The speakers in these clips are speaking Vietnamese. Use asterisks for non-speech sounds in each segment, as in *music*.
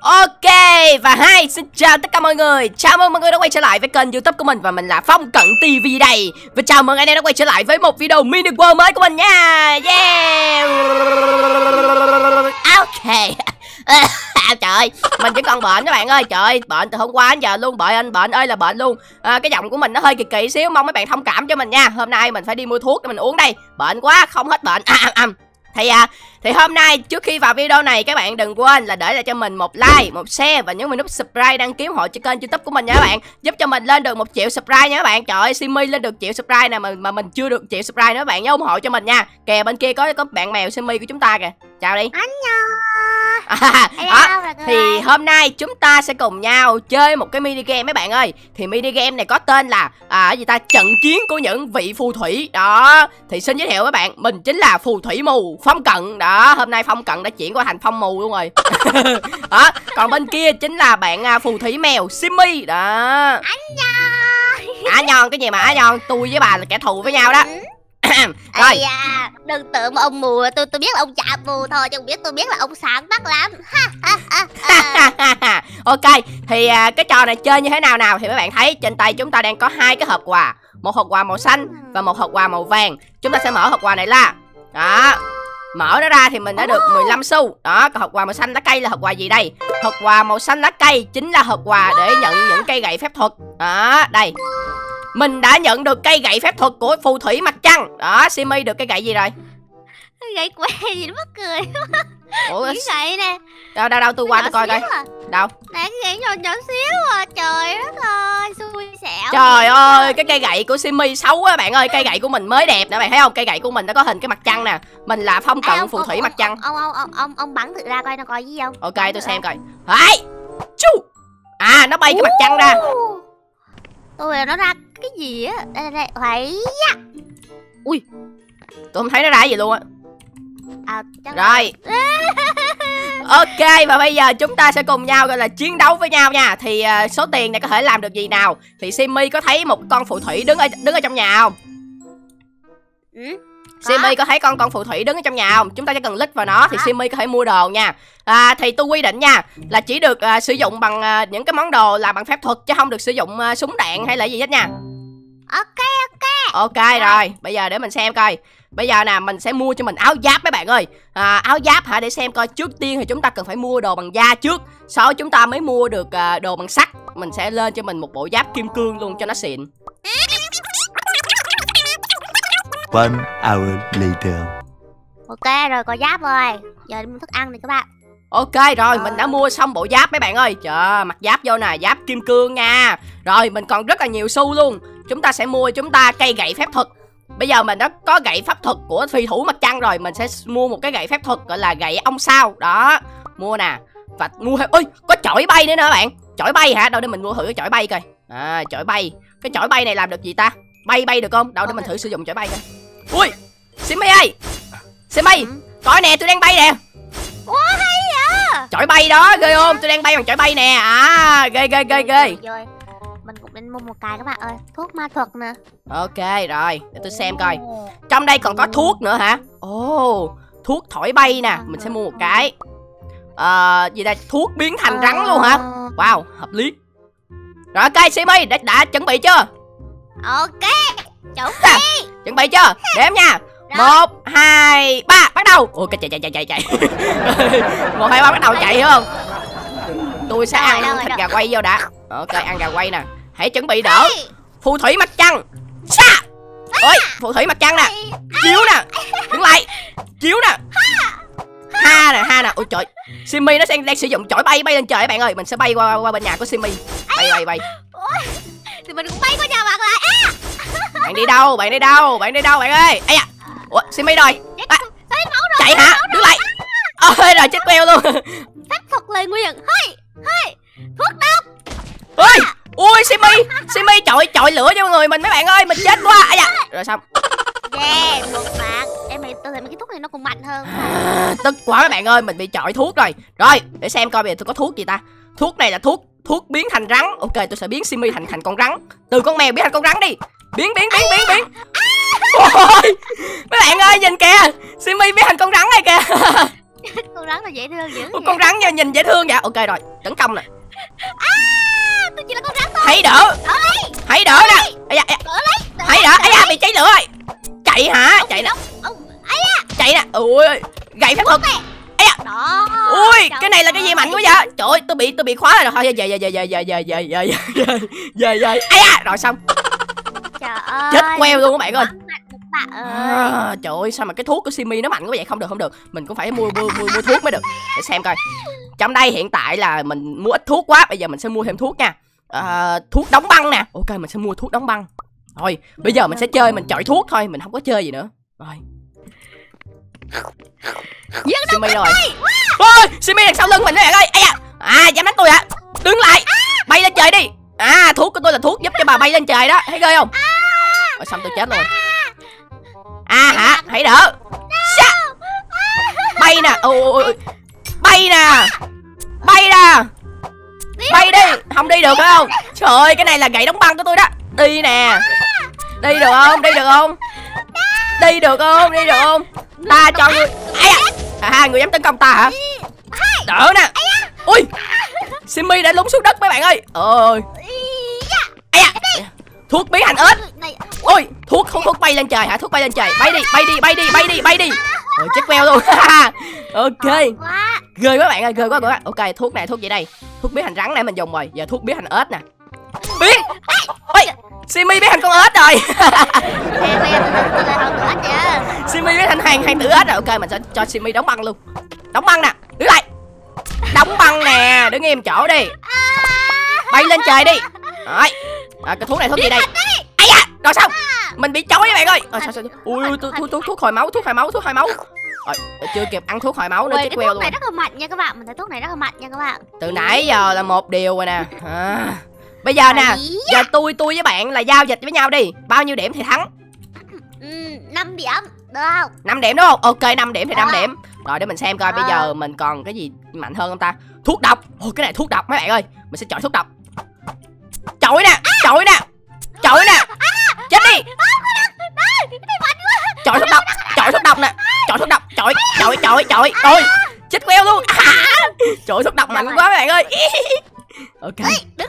Ok và hai xin chào tất cả mọi người. Chào mừng mọi người đã quay trở lại với kênh youtube của mình Và mình là Phong Cận TV đây. Và chào mừng anh em đã quay trở lại với một video mini world mới của mình nha. Yeah. Ok. À, *laughs* trời ơi mình chỉ còn bệnh các bạn ơi. Trời ơi bệnh từ hôm qua đến giờ luôn. Bệnh anh bệnh ơi là bệnh luôn. À, cái giọng của mình nó hơi kỳ kỳ xíu. Mong mấy bạn thông cảm cho mình nha. Hôm nay mình phải đi mua thuốc để mình uống đây. Bệnh quá không hết bệnh. À, à, à thì à thì hôm nay trước khi vào video này các bạn đừng quên là để lại cho mình một like, một share và nhấn vào nút subscribe đăng ký ủng hộ cho kênh YouTube của mình nha các bạn. Giúp cho mình lên được một triệu subscribe nha các bạn. Trời ơi, Simi lên được triệu subscribe nè mà mà mình chưa được triệu subscribe nữa các bạn nhớ ủng hộ cho mình nha. Kìa bên kia có có bạn mèo Simi của chúng ta kìa. Chào đi. Anh *laughs* À, đó, thì hôm nay chúng ta sẽ cùng nhau chơi một cái mini game mấy bạn ơi. Thì mini game này có tên là à, gì ta? Trận chiến của những vị phù thủy. Đó, thì xin giới thiệu các bạn Mình chính là phù thủy mù Phong Cận. Đó, hôm nay Phong Cận đã chuyển qua thành Phong Mù luôn rồi. *laughs* Đó, còn bên kia chính là bạn à, phù thủy mèo Simmy Đó. Anh nhon. Á nhon cái gì mà á nhon? Tôi với bà là kẻ thù với nhau đó. Ừ. Rồi. Ây da, đừng tưởng mà ông mù tôi tôi biết là ông chả mù thôi chứ không biết tôi biết là ông sáng mắt lắm. Ha, ha, ha, ha. *laughs* ok thì à, cái trò này chơi như thế nào nào thì các bạn thấy trên tay chúng ta đang có hai cái hộp quà. Một hộp quà màu xanh và một hộp quà màu vàng. Chúng ta sẽ mở hộp quà này ra. Đó. Mở nó ra thì mình đã được 15 xu. Đó còn hộp quà màu xanh lá cây là hộp quà gì đây? Hộp quà màu xanh lá cây chính là hộp quà để nhận những cây gậy phép thuật. Đó đây mình đã nhận được cây gậy phép thuật của phù thủy mặt trăng. Đó simi được cây gậy gì rồi? Gậy que gì nó mắc cười ủa Cái gậy nè. Đâu đâu đâu tôi qua tôi coi coi. à. đâu? Nè cái gậy nhỏ nhỏ xíu à. Trời đất ơi xui xẻo. Trời ơi, cái cây gậy của Simi xấu quá bạn ơi. Cây gậy của mình mới đẹp nè bạn thấy không? Cây gậy của mình nó có hình cái mặt trăng nè. Mình là phong cận ông- phù thủy ông- mặt trăng. Ông ông ông ông ông bắn thử ra coi nó coi gì không. Ok Bắn tôi xem ra. coi. Đấy Chú À nó bay cái mặt trăng ra. Tôi là nó ra cái gì á Đây đây đây Hoài Tôi không thấy nó ra gì luôn á à, Rồi *laughs* Ok và bây giờ chúng ta sẽ cùng nhau gọi là chiến đấu với nhau nha Thì à, số tiền này có thể làm được gì nào Thì Simi có thấy một con phù thủy đứng ở đứng ở trong nhà không Ừ. Simi có thấy con con phù thủy đứng ở trong nhà không? Chúng ta chỉ cần click vào nó thì. Simi có thể mua đồ nha. À, thì tôi quy định nha là chỉ được à, sử dụng bằng à, những cái món đồ là bằng phép thuật chứ không được sử dụng à, súng đạn hay là gì hết nha. Ok Ok rồi, bây giờ để mình xem coi. Bây giờ nè mình sẽ mua cho mình áo giáp mấy bạn ơi. À, áo giáp hả để xem coi trước tiên thì chúng ta cần phải mua đồ bằng da trước. Sau chúng ta mới mua được à, đồ bằng sắt. Mình sẽ lên cho mình một bộ giáp kim cương luôn cho nó xịn. One hour later. Ok rồi có giáp rồi Giờ đi mua thức ăn này các bạn Ok rồi mình đã mua xong bộ giáp mấy bạn ơi Trời mặc giáp vô nè Giáp kim cương nha Rồi mình còn rất là nhiều xu luôn Chúng ta sẽ mua chúng ta cây gậy phép thuật. Bây giờ mình đã có gậy pháp thuật của phi thủ mặt trăng rồi Mình sẽ mua một cái gậy phép thuật gọi là gậy ông sao. Đó Mua nè. Và mua Ôi có chổi bay nữa nè bạn. Chổi bay hả? Đâu để mình mua thử cái chổi bay coi. À chổi bay. Cái chổi bay này làm được gì ta? Bay bay được không? Đâu để mình thử sử dụng chổi bay coi. Ui Simi ơi. Simi Ừ. Coi nè tôi đang bay nè. Wow hay à chổi bay đó ghê không? Tôi đang bay bằng chổi bay nè. À ghê ghê ghê ghê mua một cái các bạn ơi. Thuốc ma thuật nè ok rồi để tôi xem coi. Trong đây còn có thuốc nữa hả? Ồ thuốc thổi bay nè mình sẽ mua một cái. Ờ gì đây? Thuốc biến thành rắn luôn hả? Ờ, wow hợp lý. Rồi ok simi đã, đã chuẩn bị chưa? Ok Chuẩn Ha, chuẩn bị chưa? Đếm nha. Một hai ba bắt đầu. Ôi chạy chạy chạy chạy chạy. *laughs* Một hai ba bắt đầu chạy hiểu không? Tôi sẽ ăn thịt gà quay vô đã. Ok ăn gà quay nè hãy chuẩn bị đỡ. Phù thủy mặt trăng. Sa! ôi phù thủy mặt trăng nè. Chiếu nè. *laughs* Đứng lại. Chiếu nè. Ha. Nè ha nè. Ôi trời. Simi nó đang, đang sử dụng chổi bay bay lên trời các bạn ơi. Mình sẽ bay qua qua bên nhà của Simi. Bay bay bay. Thì mình cũng bay qua nhà bạn lại. Bạn đi đâu? Bạn đi đâu? Bạn đi đâu bạn ơi? Ấy à ủa Simi rồi. À, chạy hả? Đứng lại. Ôi rồi chết queo luôn. Phép thuật lời nguyền Hơi Hơi Thuốc độc. Ôi ui Simi Simi chọi chọi lửa cho mọi người mình mấy bạn ơi mình chết quá. À *laughs* rồi xong. Yeah Một bạn. Em thấy tôi thấy cái thuốc này nó còn mạnh hơn. À, *sighs* tức quá mấy bạn ơi mình bị chọi thuốc rồi. Rồi để xem coi bây giờ tôi có thuốc gì ta. Thuốc này là thuốc thuốc biến thành rắn. Ok tôi sẽ biến simi thành thành con rắn. Từ con mèo biến thành con rắn đi. Biến biến biến biến biến. *laughs* Ôi mấy bạn ơi nhìn kìa. Simi biến thành con rắn này kìa. *laughs* Con rắn là dễ thương dữ con rắn nhìn dễ thương vậy. Ok rồi tấn công nè. Tôi chỉ là con rắn thôi hãy đỡ hãy đỡ nè da, da, hãy đỡ ấy da bị cháy lửa rồi chạy hả chạy nè chạy nè ui gậy phép thuật đó ui Trời cái này là cái gì mạnh quá vậy trời ơi tôi bị tôi bị khóa rồi thôi về về về về về về về về về về về ấy da rồi xong trời ơi chết queo luôn các bạn ơi ơi À, trời ơi sao mà cái thuốc của Simi nó mạnh quá vậy không được không được mình cũng phải mua mua mua, mua thuốc mới được để xem coi trong đây hiện tại là mình mua ít thuốc quá bây giờ mình sẽ mua thêm thuốc nha à, thuốc đóng băng nè. Ok mình sẽ mua thuốc đóng băng. Rồi bây giờ mình sẽ chơi mình chọi thuốc thôi mình không có chơi gì nữa. Rồi. Simi rồi. ôi Simi đằng sau lưng mình các bạn ơi Ây da. à dám đánh tôi ạ đứng lại. Bay lên trời đi. À thuốc của tôi là thuốc giúp cho bà bay lên trời đó. Thấy ghê không? Rồi xong tôi chết luôn à. Hả? Hãy đỡ. Sa. bay nè. Ôi ôi, ôi. bay nè. Bay nè bay đi. Không đi được phải không? Trời ơi cái này là gậy đóng băng của tôi đó. Đi nè. Đi được không? Đi được không? Đi được không? Đi được không? Ta cho người ai à à người dám tấn công ta hả? Đỡ nè. Ui. Simmy đã lún xuống đất mấy bạn ơi. Ơi ai à thuốc biến thành ếch. Ôi thuốc không thuốc bay lên trời hả? Thuốc bay lên trời. Bay đi bay đi bay đi bay đi bay đi. Rồi chết queo luôn. *laughs* Ok. Ghê quá bạn ơi ghê quá quá. Ok thuốc này thuốc gì đây thuốc biến thành rắn này mình dùng rồi giờ thuốc biến thành ếch nè. Biến ôi Simmy biến thành con ếch rồi. Simmy biến thành hàng hàng tử ếch rồi. Ok mình sẽ cho Simmy đóng băng luôn. Đóng băng nè đứng lại. Đóng băng nè đứng im chỗ đi. Bay lên trời đi. Rồi. À, cái thuốc này thuốc gì đây? Ai da rồi xong mình bị chói các bạn ơi. À, sao, sao, ui thuốc thuốc thuốc hồi máu thuốc hồi máu thuốc hồi máu rồi chưa kịp ăn thuốc hồi máu nữa Ui, chết queo thuốc luôn này rất là mạnh nha các bạn. Mình thấy thuốc này rất là mạnh nha các bạn. Từ nãy giờ là một điều rồi nè. À. bây giờ nè giờ tôi tôi với bạn là giao dịch với nhau đi. Bao nhiêu điểm thì thắng? Ừ, 5 điểm. Được không? 5 điểm đúng không? Ok 5 điểm thì 5 Ờ. điểm. Rồi để mình xem coi bây Ờ. giờ mình còn cái gì mạnh hơn không ta? Thuốc độc. Ồ cái này thuốc độc mấy bạn ơi. Mình sẽ chọn thuốc độc. Chọi nè chọi nè chọi nè. Chết đi. Chọi thuốc độc. chọi thuốc độc nè chọi chọi chọi chọi rồi chết queo luôn. À, chọi thuốc độc mạnh quá mấy bạn ơi. *laughs* Ok. Đứng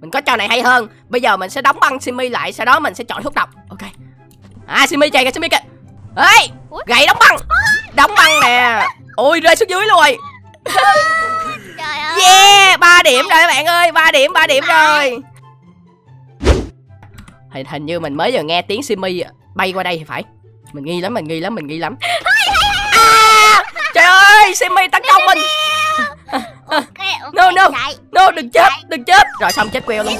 mình có trò này hay hơn. Bây giờ mình sẽ đóng băng simi lại sau đó mình sẽ chọi thuốc độc. Ok. À simi chạy kìa simi kìa. Ê gậy đóng băng. Đóng băng nè. Ôi rơi xuống dưới luôn rồi. Trời yeah ba điểm rồi các bạn ơi ba điểm ba điểm rồi. Hình hình như mình mới vừa nghe tiếng simi bay qua đây thì phải. Mình nghi lắm mình nghi lắm mình nghi lắm trời ơi simi tấn công mình. No, no. no đừng chết đừng chết. Rồi xong chết queo luôn.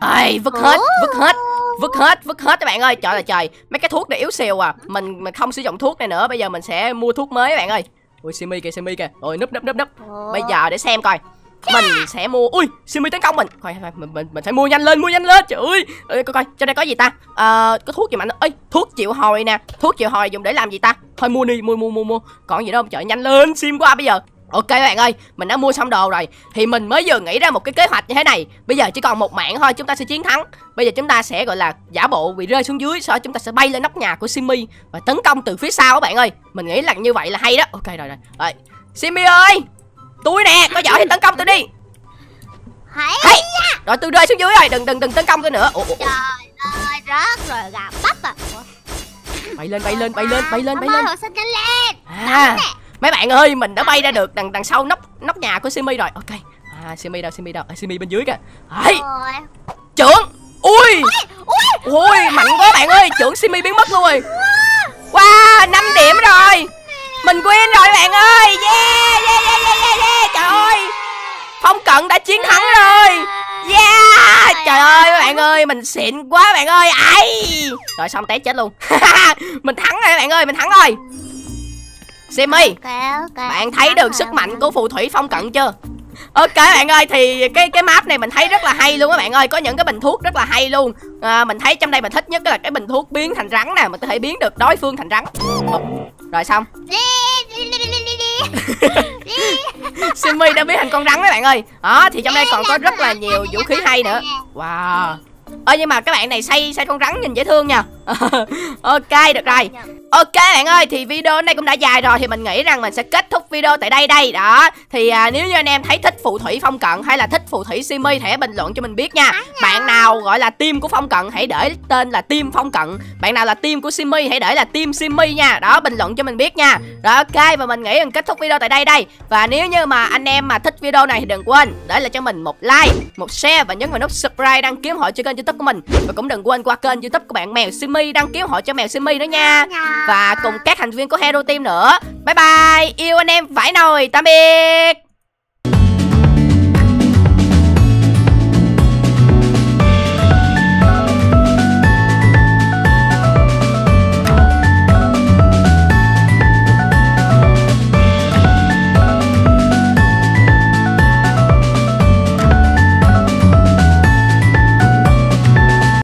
Ây, vứt hết vứt hết vứt hết vứt hết các bạn ơi. Trời là trời. Mấy cái thuốc này yếu xìu à. Mình mình không sử dụng thuốc này nữa bây giờ mình sẽ mua thuốc mới các bạn ơi. Ui simi kìa simi kìa. Rồi núp núp núp núp. Bây giờ để xem coi mình sẽ mua ui simi tấn công mình. Coi, mình, mình mình phải mua nhanh lên mua nhanh lên. Trời ơi. Ê, coi coi trong đây có gì ta? Ờ có thuốc gì mạnh ơi? Thuốc chịu hồi nè. Thuốc chịu hồi dùng để làm gì ta? Thôi mua đi mua mua mua mua. Còn gì đâu trời nhanh lên sim qua bây giờ? Ok bạn ơi, mình đã mua xong đồ rồi. Thì mình mới vừa nghĩ ra một cái kế hoạch như thế này. Bây giờ chỉ còn một mạng thôi, chúng ta sẽ chiến thắng. Bây giờ chúng ta sẽ gọi là giả bộ bị rơi xuống dưới Sau đó chúng ta sẽ bay lên nóc nhà của Simmy Và tấn công từ phía sau các bạn ơi. Mình nghĩ là như vậy là hay đó. Ok rồi rồi, rồi. Simmy ơi Tôi nè, có giỏi thì tấn công tôi đi. Hãy Hey. Rồi tôi rơi xuống dưới rồi, đừng đừng đừng tấn công tôi nữa. Ủa, ủa, trời ơi rớt rồi gặp bắp à. Bay lên, bay lên, bay lên, bay lên, bay lên. À, mấy bạn ơi, mình đã bay ra được đằng đằng sau nóc nóc nhà của Simmy rồi. Ok. À, Simmy đâu, Simmy đâu, à, Simmy bên dưới kìa. Ôi, trưởng ui. Ui mạnh quá bạn ơi trưởng simi biến mất luôn rồi. Wow 5 điểm rồi mình win rồi bạn ơi. Yeah yeah yeah yeah yeah, yeah. trời ơi. Phong cận đã chiến thắng rồi. Yeah. Trời ơi bạn ơi mình xịn quá bạn ơi. Ai. Rồi xong té chết luôn. *laughs* Mình thắng rồi bạn ơi mình thắng rồi. Ok bạn thấy được sức mạnh của phù thủy phong cận chưa? Ok bạn ơi thì cái cái map này mình thấy rất là hay luôn các bạn ơi. Có những cái bình thuốc rất là hay luôn. À, Mình thấy trong đây mình thích nhất là cái bình thuốc biến thành rắn nè. Mình có thể biến được đối phương thành rắn Rồi xong. *laughs* *laughs* Simmy đã biến thành con rắn các bạn ơi. Đó thì trong đây còn có rất là nhiều vũ khí hay nữa. Wow. Ơ nhưng mà các bạn này xây xây con rắn nhìn dễ thương nha. *laughs* Ok được rồi. Ok bạn ơi thì video này cũng đã dài rồi Thì mình nghĩ rằng mình sẽ kết video tại đây đây. Đó thì à, nếu như anh em thấy thích phù thủy phong cận Hay là thích phù thủy Simi Thì hãy bình luận cho mình biết nha. Bạn nào gọi là team của phong cận Hãy để tên là team phong cận. Bạn nào là team của Simi Hãy để là team Simi nha. Đó bình luận cho mình biết nha. Rồi ok và mình nghĩ rằng kết thúc video tại đây đây. Và nếu như mà anh em mà thích video này Thì đừng quên để lại cho mình một like Một share và nhấn vào nút subscribe đăng ký họ cho kênh youtube của mình. Và cũng đừng quên qua kênh youtube của bạn Mèo Simi Đăng ký họ cho Mèo Simi nữa nha. Và cùng các thành viên của Hero Team nữa. Bye bye, yêu anh em phải nồi, tạm biệt.